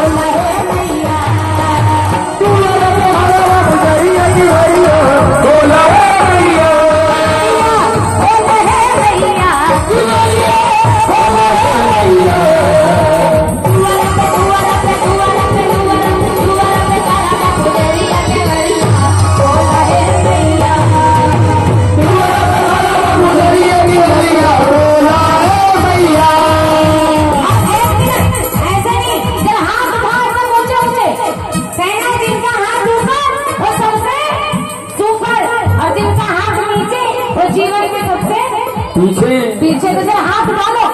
Oh my God. पीछे। पीछे हाथ उठा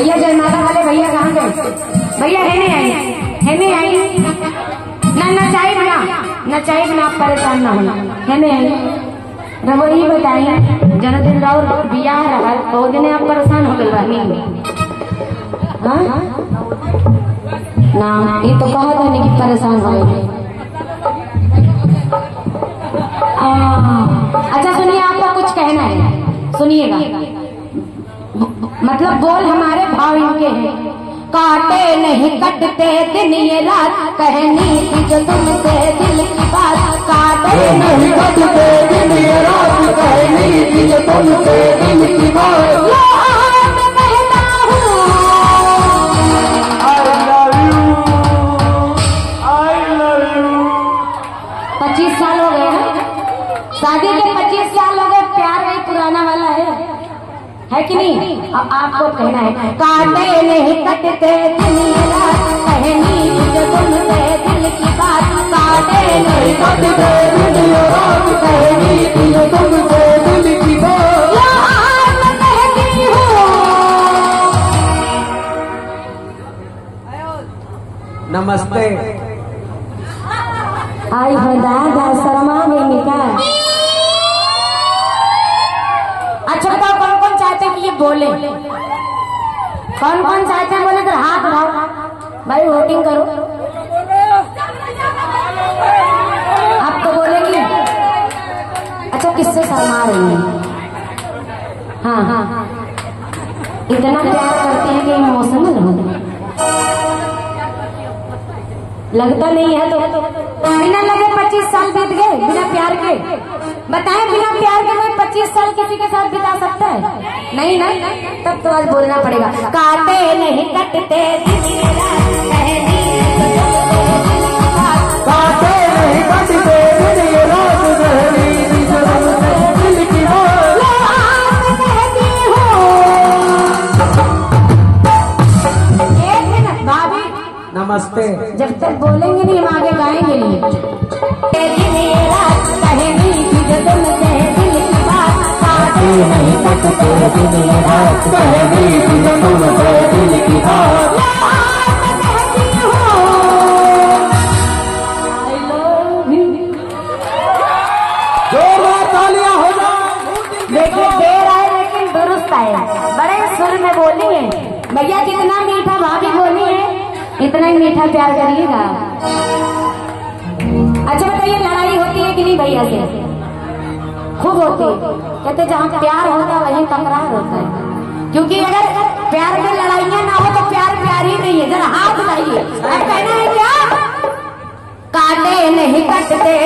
भैया जयमाला वाले, भैया कहाँ गए भैया, है नहीं आई? है नहीं आई? ना नचाई ना नचाई ना आप परेशान ना होना। है नहीं आई? रवो ही बताई जन्मदिन राउर बियाह रहा तो दिन आप परेशान हो गए रहनी हाँ? ना, ये तो कहा था नहीं कि परेशान हो गए। हाँ। अच्छा सुनिए, आपका कुछ कहना है। सुनिएगा। मतलब बोल हमारे भाव इनके हैं। काटे नहीं कटते दिन ये रात कहनी थी जो तुमसे दिल की बात। काटे नहीं कटते दिन ये रात कहनी थी जो तुमसे दिल की बात। ये है कि नहीं? अब आपको कहना है काटे नहीं कटते कहनी जो दिल की बात काटे नहीं कटते दिन कहनी जो तुमसे दिल की बात। ये आज मैं कहती हूँ। नमस्ते। आई हो दादा शर्मा गई निका अच्छा बताओ कौन कौन चाहते हैं कि ये बोले। कौन कौन चाहते हैं बोले तो हाथ उठाओ। भाई वोटिंग करो। आप तो बोलेंगी। अच्छा किससे शर्मा रही है? हाँ हाँ इतना प्यार करते हैं कि इमोशनल हो लगता नहीं है तो बिना लगे, पच्चीस साल बीत गए बिना प्यार के। बताएँ, बिना प्यार के कोई पच्चीस साल किसी के साथ बिता सकता है? नहीं ना? तब तो आज बोलना पड़ेगा। काटे नहीं कटते। काटे नहीं कटते। इतना ही मीठा प्यार करिएगा। अच्छा बताइए लड़ाई होती है कि नहीं भैया से? खूब होती है। कहते जहाँ प्यार होता है, वहीं तकरार होता है। क्योंकि अगर प्यार में लड़ाइया ना हो तो प्यार प्यार ही नहीं है। जरा हाथ लाइए कहना है क्या? काटे नहीं कटते